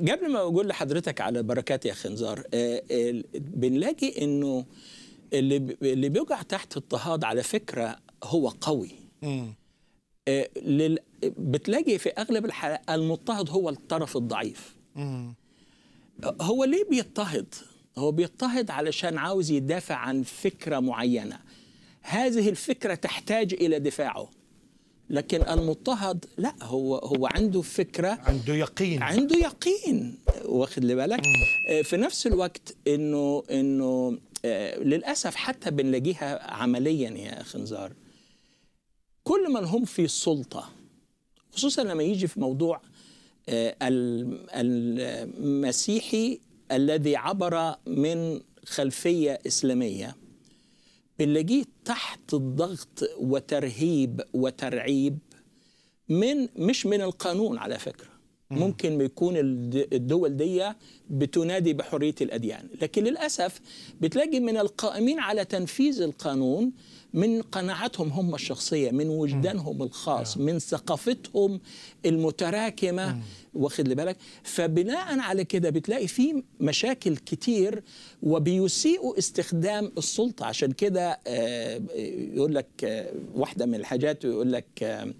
قبل ما أقول لحضرتك على بركات يا خنزار آه، ال- بنلاقي إنه اللي اللي بيقع تحت اضطهاد على فكرة هو قوي. آه، لل... بتلاقي في أغلب الحالات المضطهد هو الطرف الضعيف. هو ليه بيضطهد؟ هو بيضطهد علشان عاوز يدافع عن فكرة معينة. هذه الفكرة تحتاج إلى دفاعه. لكن المضطهد لا هو هو عنده فكرة عنده يقين. عنده يقين. واخد لي بالك؟ آه، في نفس الوقت إنه إنه آه، للأسف حتى بنلاقيها عمليا يا خنزار كل من هم في السلطة خصوصا لما يجي في موضوع آه، ال- المسيحي الذي عبر من خلفية إسلامية. بنلاقيه تحت الضغط وترهيب وترعيب من مش من القانون على فكرة. ممكن يكون الد- الدول دي بتنادي بحرية الأديان. لكن للأسف بتلاقي من القائمين على تنفيذ القانون من قناعاتهم هم الشخصية من وجدانهم الخاص من ثقافتهم المتراكمة. واخد بالك؟ فبناء على كده بتلاقي في مشاكل كتير وبيسيئوا استخدام السلطة. عشان كده آه، يقول لك آه، واحدة من الحاجات يقول لك آه،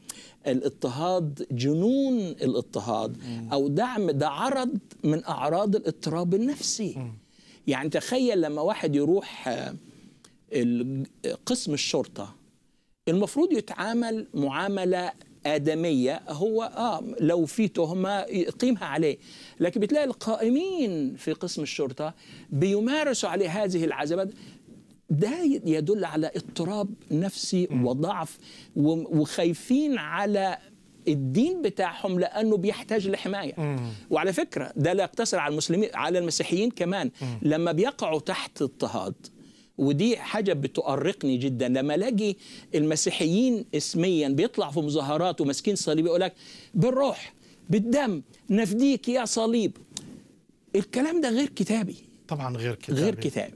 الاضطهاد جنون الاضطهاد. أو دعم ده عرض من أعراض الاضطراب النفسي. يعني تخيل لما واحد يروح آه، قسم الشرطة المفروض يتعامل معاملة آدمية هو آه لو في تهمة يقيمها عليه. لكن بتلاقي القائمين في قسم الشرطة بيمارسوا عليه هذه العذابات ده يدل على اضطراب نفسي وضعف وخايفين على الدين بتاعهم لأنه بيحتاج لحماية. وعلى فكرة ده لا يقتصر على المسلمين على المسيحيين كمان. لما بيقعوا تحت اضطهاد ودي حاجة بتؤرقني جدا. لما الاقي المسيحيين اسميا بيطلع في مظاهرات وماسكين صليب يقول لك بالروح بالدم نفديك يا صليب. الكلام ده غير كتابي. طبعا غير كتابي. غير كتابي.